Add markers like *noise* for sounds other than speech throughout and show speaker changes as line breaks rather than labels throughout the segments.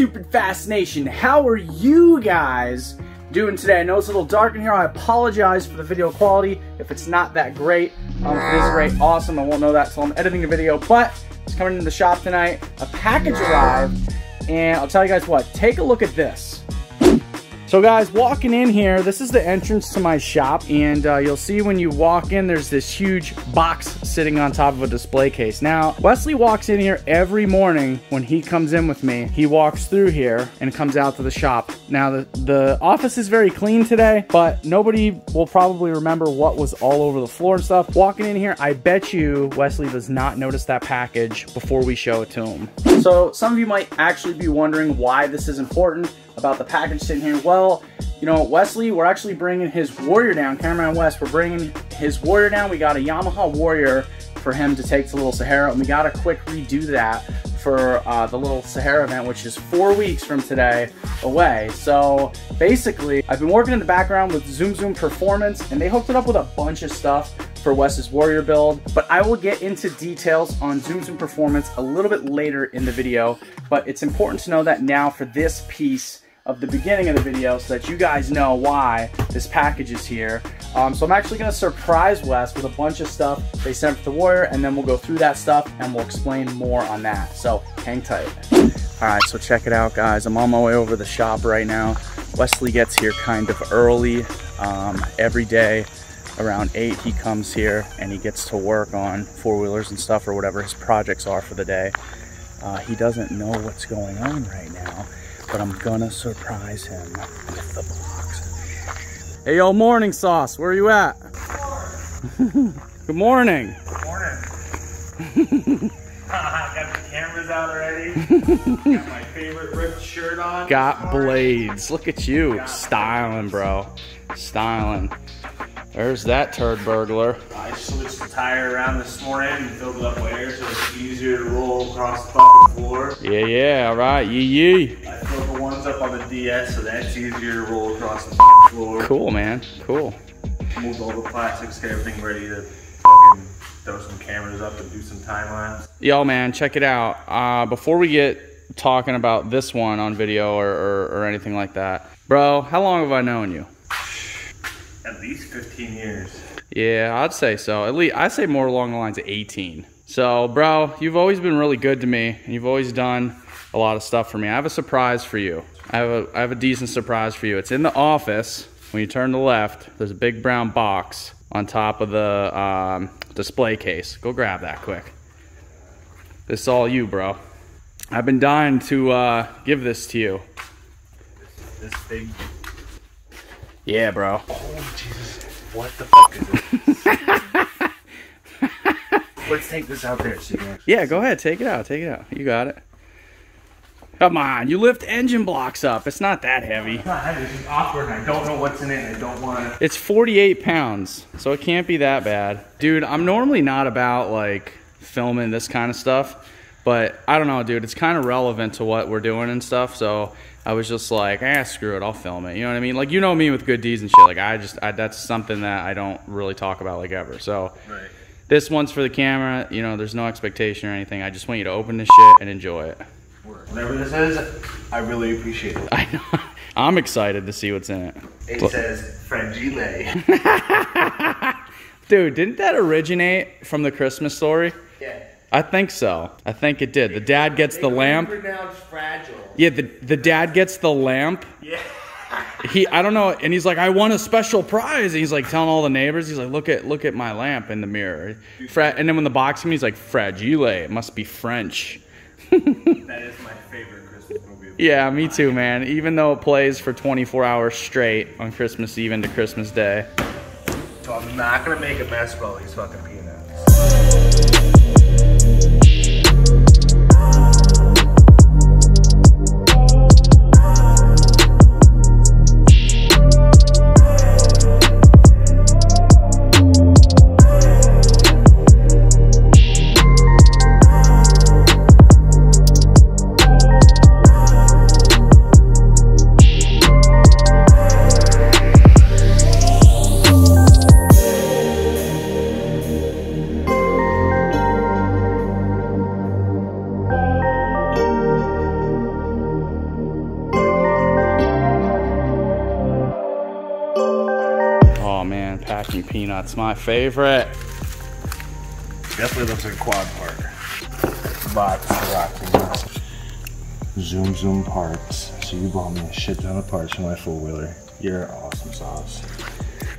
Stupid Fast Nation? How are you guys doing today? I know it's a little dark in here. I apologize for the video quality if it's not that great. Um, it is great, awesome. I won't know that until I'm editing the video, but it's coming into the shop tonight. A package arrived, and I'll tell you guys what, take a look at this. So guys, walking in here, this is the entrance to my shop, and uh, you'll see when you walk in, there's this huge box sitting on top of a display case. Now, Wesley walks in here every morning when he comes in with me. He walks through here and comes out to the shop. Now, the, the office is very clean today, but nobody will probably remember what was all over the floor and stuff. Walking in here, I bet you Wesley does not notice that package before we show it to him. So some of you might actually be wondering why this is important about the package sitting here. Well, you know, Wesley, we're actually bringing his Warrior down, Cameraman Wes, we're bringing his Warrior down. We got a Yamaha Warrior for him to take to Little Sahara, and we got to quick redo that for uh, the Little Sahara event, which is four weeks from today away. So basically, I've been working in the background with Zoom Zoom Performance, and they hooked it up with a bunch of stuff for Wes's Warrior build, but I will get into details on Zoom Zoom Performance a little bit later in the video, but it's important to know that now for this piece, of the beginning of the video so that you guys know why this package is here. Um, so I'm actually gonna surprise Wes with a bunch of stuff they sent for the Warrior and then we'll go through that stuff and we'll explain more on that. So hang tight. All right, so check it out guys. I'm on my way over the shop right now. Wesley gets here kind of early um, every day. Around 8 he comes here and he gets to work on four-wheelers and stuff or whatever his projects are for the day. Uh, he doesn't know what's going on right now but I'm gonna surprise him with the box. Hey, yo, morning sauce, where are you at? *laughs* Good morning.
Good morning. got the cameras *laughs* out already. got my favorite ripped shirt on.
Got blades. Look at you, got styling, bro. Styling. There's that turd burglar.
I switched the tire around this morning and filled it up with air so it's easier to roll across the fucking floor.
Yeah, yeah, all right, yee yee.
I filled the ones up on the DS so that's easier to roll across the fucking floor.
Cool, man, cool.
Moved all the plastics, get everything ready to fucking throw some cameras up and do some timelines.
Yo, man, check it out. Uh, before we get talking about this one on video or, or, or anything like that, bro, how long have I known you?
At least 15 years.
Yeah, I'd say so. At least I'd say more along the lines of 18. So, bro, you've always been really good to me, and you've always done a lot of stuff for me. I have a surprise for you. I have a I have a decent surprise for you. It's in the office. When you turn to the left, there's a big brown box on top of the um, display case. Go grab that quick. This is all you, bro. I've been dying to uh, give this to you.
This big
yeah, bro.
Oh, Jesus. What the fuck is this? *laughs* Let's take this out there so you
Yeah, go ahead. Take it out. Take it out. You got it. Come on. You lift engine blocks up. It's not that heavy.
It's not heavy. It's awkward and I don't know what's in it I don't want to...
It's 48 pounds, so it can't be that bad. Dude, I'm normally not about, like, filming this kind of stuff, but I don't know, dude. It's kind of relevant to what we're doing and stuff, so I was just like, ah, screw it, I'll film it. You know what I mean? Like, you know me with good deeds and shit. Like, I just, I, that's something that I don't really talk about like ever. So,
right.
this one's for the camera. You know, there's no expectation or anything. I just want you to open this shit and enjoy it.
Whatever this is, I really appreciate it. *laughs*
I know. I'm excited to see what's in it.
It Look. says fragile. *laughs*
Dude, didn't that originate from the Christmas story?
Yeah.
I think so. I think it did. The dad gets the lamp.
fragile.
Yeah, the the dad gets the lamp.
Yeah.
he I don't know, and he's like, I won a special prize. And he's like telling all the neighbors, he's like, look at look at my lamp in the mirror. Fra- and then when the box came, he's like, fragile. It must be French. *laughs*
that is my favorite Christmas movie.
Yeah, me too, man. Even though it plays for 24 hours straight on Christmas Eve into Christmas Day.
So I'm not gonna make a mess of all these fucking peanuts.
peanuts, my favorite.
Definitely looks like quad part. Box rocking. Zoom Zoom parts. So you bought me a shit ton of parts for my four wheeler. You're awesome sauce.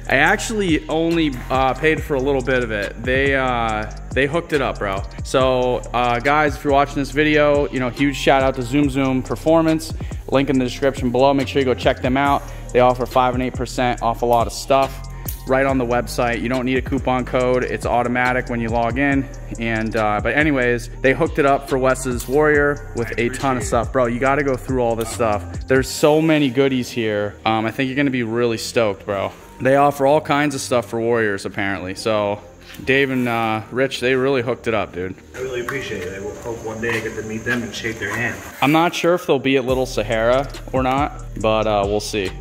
I actually only uh, paid for a little bit of it. They uh, they hooked it up, bro. So uh, guys, if you're watching this video, you know, huge shout out to Zoom Zoom Performance. Link in the description below. Make sure you go check them out. They offer five and eight percent off a lot of stuff right on the website. You don't need a coupon code. It's automatic when you log in. And uh, but anyways, they hooked it up for Wes's Warrior with a ton of stuff, bro. You got to go through all this stuff. There's so many goodies here. Um, I think you're gonna be really stoked, bro. They offer all kinds of stuff for Warriors apparently. So Dave and uh, Rich, they really hooked it up, dude.
I really appreciate it. I will hope one day I get to meet them and shake their hand.
I'm not sure if they'll be at Little Sahara or not, but uh, we'll see.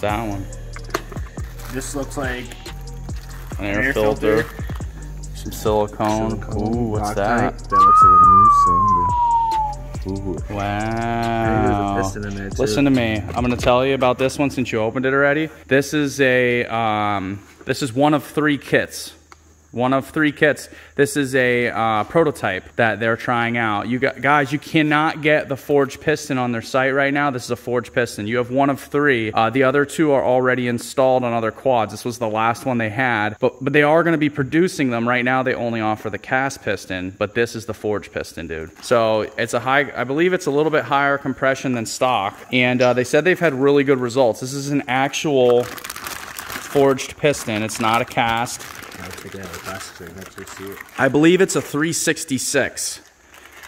What's that one?
This looks like
An air,
air
filter,
filter.
some silicone. Ooh, what's that?
That looks like a new cylinder. Ooh.
Wow.
There's a piston in there, too.
Listen to me. I'm gonna tell you about this one since you opened it already. This is a um, this is one of three kits. One of three kits. This is a uh, prototype that they're trying out. You got, guys, you cannot get the forged piston on their site right now. This is a forged piston. You have one of three. Uh, the other two are already installed on other quads. This was the last one they had, but but they are going to be producing them right now. They only offer the cast piston, but this is the forged piston, dude. So it's a high. I believe it's a little bit higher compression than stock, and uh, they said they've had really good results. This is an actual forged piston. It's not a cast.
I'll out the plastic so I can actually see it.
I believe it's a 366.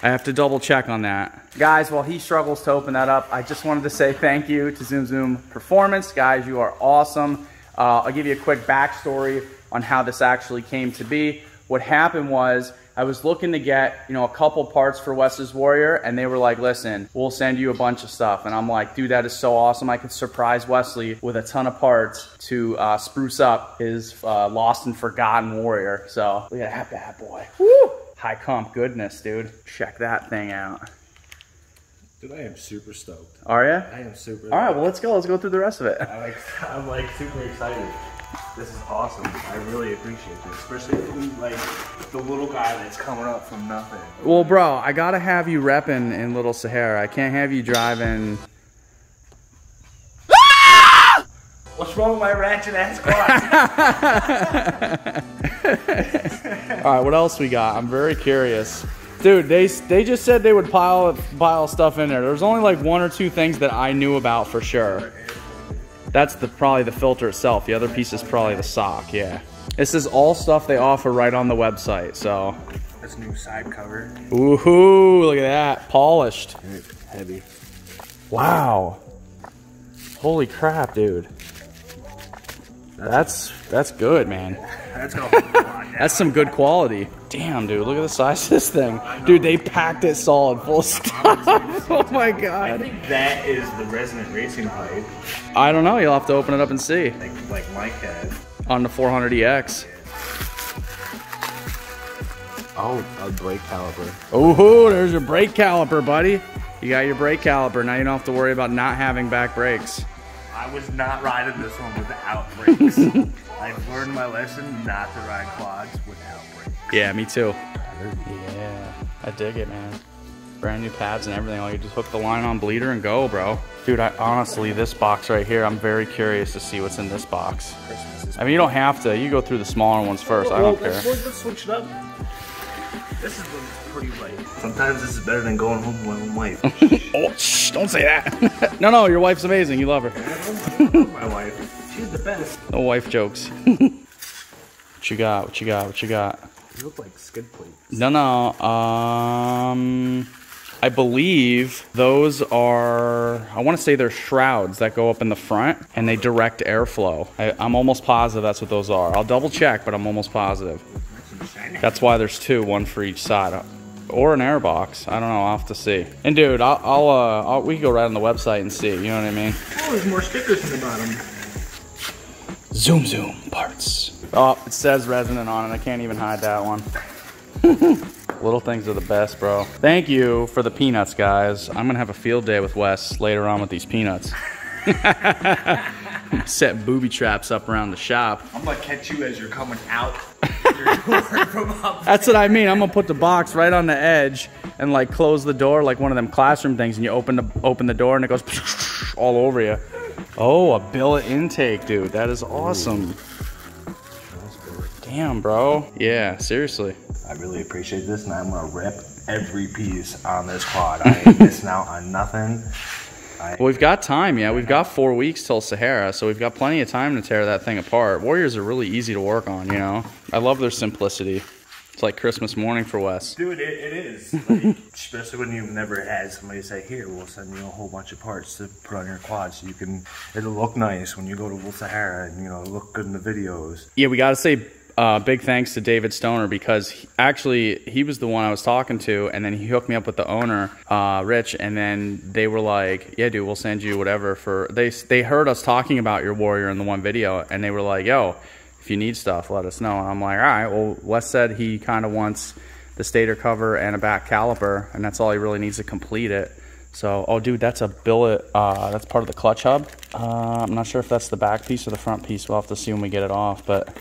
I have to double check on that. Guys, while he struggles to open that up, I just wanted to say thank you to Zoom Zoom Performance. Guys, you are awesome. Uh, I'll give you a quick backstory on how this actually came to be. What happened was I was looking to get, you know, a couple parts for Wes's Warrior, and they were like, listen, we'll send you a bunch of stuff. And I'm like, dude, that is so awesome. I could surprise Wesley with a ton of parts to uh, spruce up his uh, lost and forgotten Warrior. So look at that bad boy. Woo! High comp goodness, dude. Check that thing out.
Dude, I am super stoked.
Are you?
I am super.
All right, well, let's go. Let's go through the rest of it.
I like, *laughs* I'm like super excited. This is awesome. I really appreciate this, especially from, like the little guy that's coming up from nothing.
Well, bro, I gotta have you repping in Little Sahara. I can't have you driving. Ah!
What's wrong with my ratchet ass quad? *laughs*
All right, what else we got? I'm very curious. Dude, they they just said they would pile pile stuff in there. There's only like one or two things that I knew about for sure. That's the probably the filter itself. The other piece is probably the sock. Yeah. This is all stuff they offer right on the website. So,
This new side cover.
ooh, look at that, polished.
Heavy.
Wow. Holy crap, dude. That's that's good, man.
That's going on. *laughs*
That's some good quality. Damn, dude, look at the size of this thing. Dude, they packed it solid full stop. *laughs* oh my god.
I think that is the resonant racing pipe,
I don't know, you'll have to open it up and see.
like like Mike had.
On the 400EX.
Oh, a brake caliper.
Oh, there's your brake caliper, buddy. You got your brake caliper. Now you don't have to worry about not having back brakes.
I was not riding this one without brakes. *laughs* I've learned my lesson not to ride quads without brakes.
Yeah, me too. Yeah, I dig it, man. Brand new pads and everything. All you just hook the line on bleeder and go, bro. Dude, I honestly, this box right here, I'm very curious to see what's in this box. I mean, you don't have to. You go through the smaller ones first. I don't care.
Let's, let's switch it up. This is pretty light. Sometimes this is better than going home with my own wife. *laughs*
Oh, shh, don't say that. *laughs* no, no, your wife's amazing. You love her.
my wife. She's the best.
No wife jokes. *laughs* what you got? What you got? What you got?
You look like skid plates.
No, no. Um, I believe those are. I want to say they're shrouds that go up in the front and they direct airflow. I, I'm almost positive that's what those are. I'll double check, but I'm almost positive.
Nice and shiny.
That's why there's two, one for each side, or an airbox. I don't know. I'll have to see. And dude, I'll, I'll, uh, I'll, we can go right on the website and see. You know what I mean?
Oh, there's more stickers in the bottom.
Zoom zoom parts. Oh, it says resonant on it. I can't even hide that one. *laughs* Little things are the best, bro. Thank you for the peanuts, guys. I'm gonna have a field day with Wes later on with these peanuts. *laughs* *laughs* Set booby traps up around the shop.
I'm gonna catch you as you're coming out. *laughs*
That's what I mean. I'm gonna put the box right on the edge and like close the door like one of them classroom things, and you open the open the door and it goes *laughs* all over you. Oh, a billet intake, dude. That is awesome. Damn, bro. Yeah, seriously.
I really appreciate this, and I'm gonna rip every piece on this quad. I ain't *laughs* missing out on nothing. I,
Well, we've got time, yeah. We've got four weeks till Sahara, so we've got plenty of time to tear that thing apart. Warriors are really easy to work on, you know? I love their simplicity. It's like Christmas morning for Wes.
Dude, it, it is. Like, *laughs* especially when you've never had somebody say, "Here, we'll send you a whole bunch of parts to put on your quad, so you can. It'll look nice when you go to Sahara, and you know, look good in the videos."
Yeah, we got to say uh, big thanks to David Stoner because he, actually he was the one I was talking to, and then he hooked me up with the owner, uh, Rich, and then they were like, "Yeah, dude, we'll send you whatever for." They they heard us talking about your warrior in the one video, and they were like, "Yo, if you need stuff, let us know." And I'm like, "All right." Well, Wes said he kind of wants the stator cover and a back caliper, and that's all he really needs to complete it. So, oh, dude, that's a billet. Uh, that's part of the clutch hub. Uh, I'm not sure if that's the back piece or the front piece. We'll have to see when we get it off, but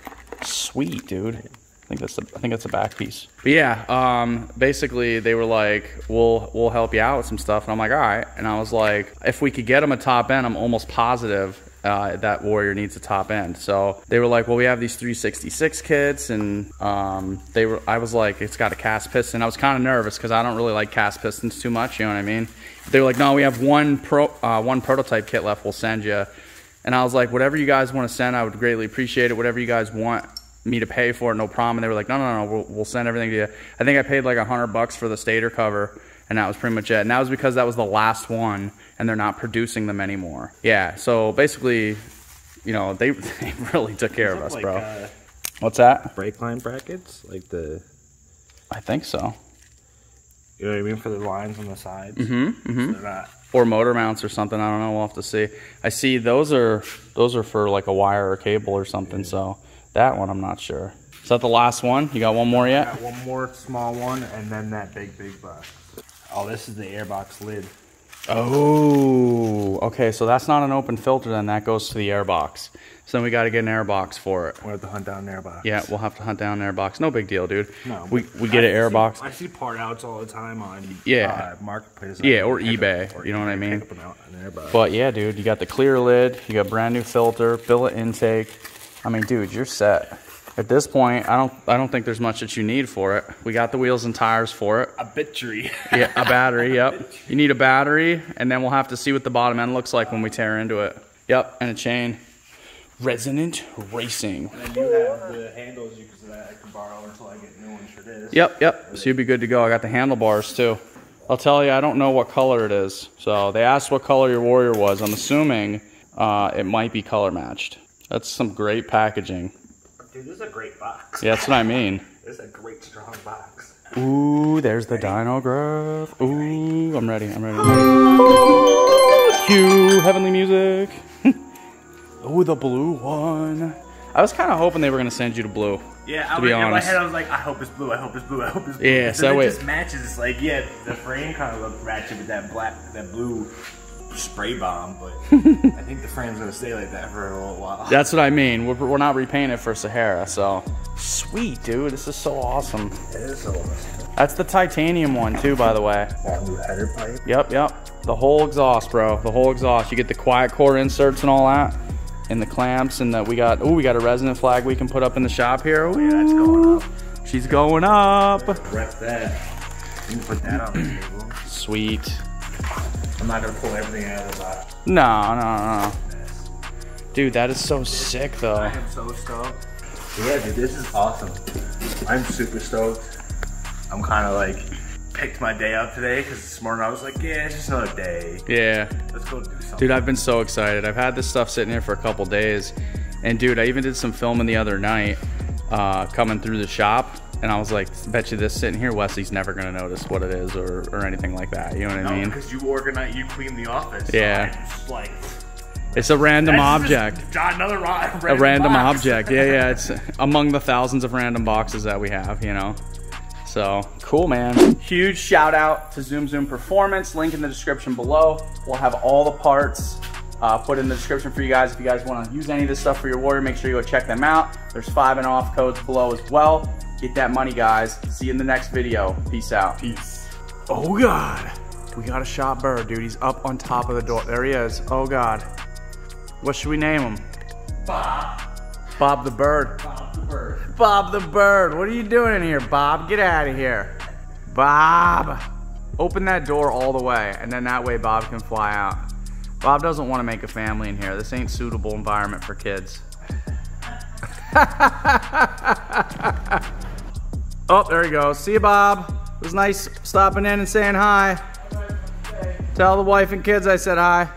sweet, dude. I think that's the I think that's the back piece. But yeah, um, basically they were like, "We'll we'll help you out with some stuff," and I'm like, "All right." And I was like, "If we could get him a top end, I'm almost positive uh, that Warrior needs a top end." So they were like, "Well, we have these 366 kits," and um, they were. I was like, "It's got a cast piston." I was kind of nervous because I don't really like cast pistons too much. You know what I mean? They were like, "No, we have one pro uh, one prototype kit left. We'll send you." And I was like, "Whatever you guys want to send, I would greatly appreciate it. Whatever you guys want." me to pay for it, no problem. And they were like, no, no, no, we'll, we'll send everything to you. I think I paid like a hundred bucks for the stator cover, and that was pretty much it. And that was because that was the last one, and they're not producing them anymore. Yeah, so basically, you know, they, *laughs* they really took care of us, bro.
uh,
What's that?
brake line brackets, like the,
I think so.
you know what I mean, for the lines on the sides. Mm-hmm. mm-hmm. they're not.
Or motor mounts or something. I don't know. We'll have to see. I see those are those are for like a wire or cable or something. So that one, I'm not sure. Is that the last one? You got one more yet?
Got one more small one, and then that big, big box. Oh, this is the airbox lid.
Oh, okay. So that's not an open filter. Then that goes to the airbox. So then we got to get an airbox for it.
We'll have to hunt down an airbox.
Yeah, we'll have to hunt down an airbox. No big deal, dude.
No,
we we get an
I see-
airbox.
I see part outs all the time on
Yeah.
uh, marketplace.
Yeah, or eBay,
or
you know what I mean?
pick up an an airbox.
But yeah, dude, you got the clear lid. You got brand new filter, billet intake. I mean, dude, you're set. At this point, I don't I don't think there's much that you need for it. We got the wheels and tires for it.
a bitchery. *laughs*
Yeah, a battery. *laughs* Yep. You need a battery, and then we'll have to see what the bottom end looks like when we tear into it. Yep, and a chain. Resonant Racing.
and you have the handles you can, that I can borrow until I get new ones for this.
Yep, yep. So you'd be good to go. I got the handlebars too. I'll tell you, I don't know what color it is. So they asked what color your Warrior was. I'm assuming uh, it might be color matched. That's some great packaging.
Dude, this is a great box.
Yeah, that's what I mean. *laughs*
This is a great strong box.
Ooh, there's the Dinograph. Ooh, I'm ready. I'm ready. I'm ready. Cue heavenly music. Ooh, the blue one. I was kind of hoping they were gonna send you to blue.
Yeah,
To
I
be
was, in my
honest.
head I was like, I hope it's blue, I hope it's blue, I hope it's blue.
Yeah, so that
it
way-
just matches. It's like, yeah, the frame kind of looked ratchet with that black, that blue spray bomb, but *laughs* I think the frame's gonna stay like that for a little while.
That's what I mean. We're, we're not repainting it for Sahara, so sweet, dude. This is so awesome.
It is so
That's the titanium one too, by the way.
That new header pipe.
Yep, yep. The whole exhaust, bro. The whole exhaust. You get the quiet core inserts and all that, and the clamps, and that we got. Oh, we got a resonant flag we can put up in the shop here. Ooh,
Yeah, that's going up.
She's going up.
Rep that. You can put that on the table.
Sweet.
I'm not gonna pull everything out of the box.
No, no, no. Dude, that is so sick though.
I am so stoked. Yeah, dude, this is awesome. I'm super stoked. I'm kind of like picked my day up today because this morning I was like, yeah, it's just another day.
Yeah.
Let's go do something.
Dude, I've been so excited. I've had this stuff sitting here for a couple days. And dude, I even did some filming the other night uh, coming through the shop. And I was like, bet you this sitting here, Wesley's never going to notice what it is or, or anything like that. You know what I
no,
mean?
because you organize, you clean the office.
Yeah.
Just like
It's a random object.
Another ro- *laughs*
A random
box.
object. Yeah, yeah. *laughs* It's among the thousands of random boxes that we have, you know? So cool, man. Huge shout out to Zoom Zoom Performance. Link in the description below. We'll have all the parts uh, put in the description for you guys. If you guys want to use any of this stuff for your warrior, make sure you go check them out. There's five and off codes below as well. Get that money, guys. See you in the next video. Peace out.
Peace.
Oh God, we got a shot bird, dude. He's up on top of the door. There he is. Oh God. What should we name him?
Bob.
Bob the bird.
Bob
Bob the bird. What are you doing in here, Bob? Get out of here. Bob. Open that door all the way, and then that way Bob can fly out. Bob doesn't want to make a family in here. This ain't suitable environment for kids. *laughs* oh, there he goes. See you, Bob. It was nice stopping in and saying hi. Tell the wife and kids I said hi.